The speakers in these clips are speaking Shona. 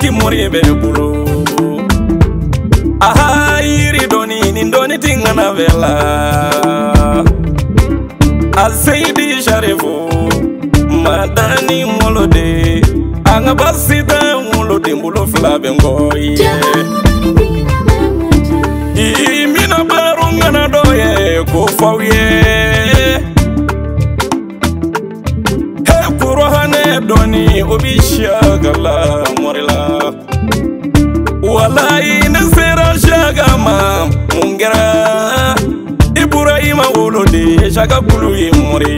ti mori e be bulu aha iri doni ni doni tinga na vela azaydi sharifu madani molode anga basita molode mbulo fla bengoi i mina barunga na doye kufawye Doni obishagala. gala balayining sera saka ma mun kɛra iburahima wolode saka kulu ye mure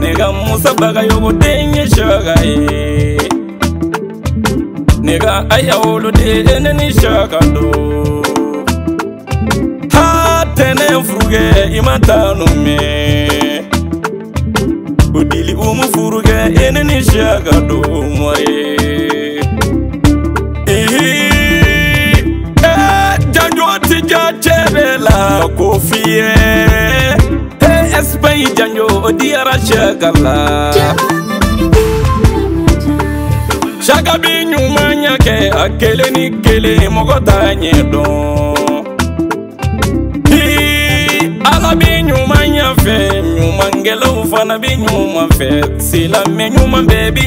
ne ka musa baga yogoden ye saka ye ne ka aya wolode eneni saka do ha tɛnɛ furugɛ i ma tanu mɛ o dili umu furugɛ eneni saka do mɔre banjo odiyara shagala shaka bi ɲuman ɲa kɛ a kelen ni kelen mɔgɔ t'a ɲɛ dɔn bi ala bi ɲuman ɲa fɛ ɲumankɛlaw fana bi ɲuman fɛ silamɛ ɲuman bɛɛ bi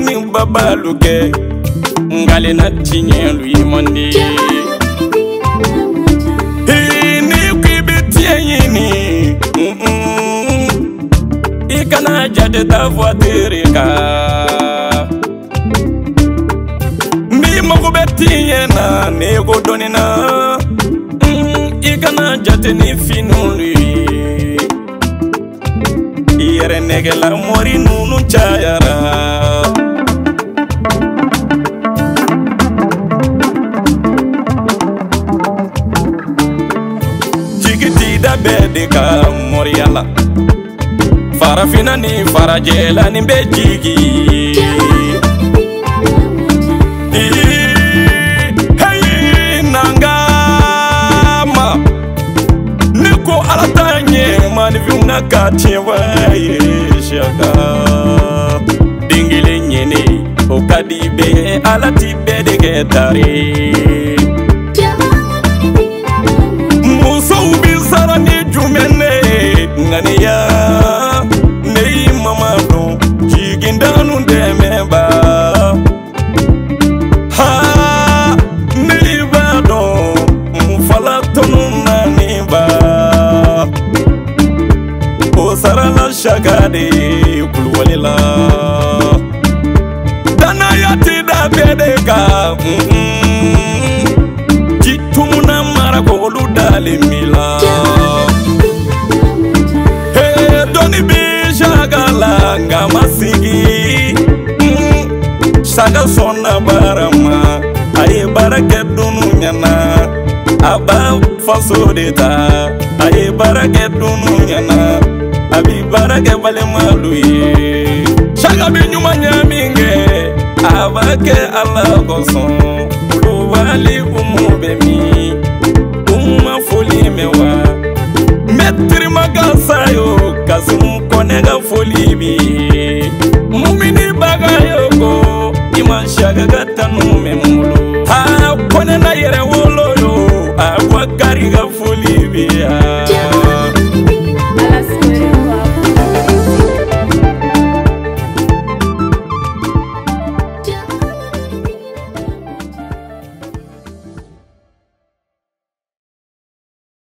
nini baba aluke ngale na tinyelu imondi ini kwibitie yini ikana jade tavuatirika mbimokubetiyena nikudonina ikana jate ni finulu yere negela mori nunu cayara sigida bɛɛ de ka mɔriya la farafina ni farajɛla nin bɛ jigi dingile nyene okadi be alati bedegetari sarala shaka de kulwale la danaya ti da bɛɛ de ka jitumuna mm-hmm. mara ko olu dalen b'i la dɔɔni bi shaka la nka ma sigi mm-hmm. shaka sɔnna baara ma a ye baara kɛ dunu ɲɛna a b'a faso de ta a ye baara kɛ dunu ɲɛna avibarake valemwalui xaka vinyuma nyaminge avake alakoso uluvali umuvemi umafulimewa metirimakasayo kasi mukoneka fulimi mumini bakayoko imaxaka ka tanumemulu akhone na yerewoloyo akwakari ka fulimi ya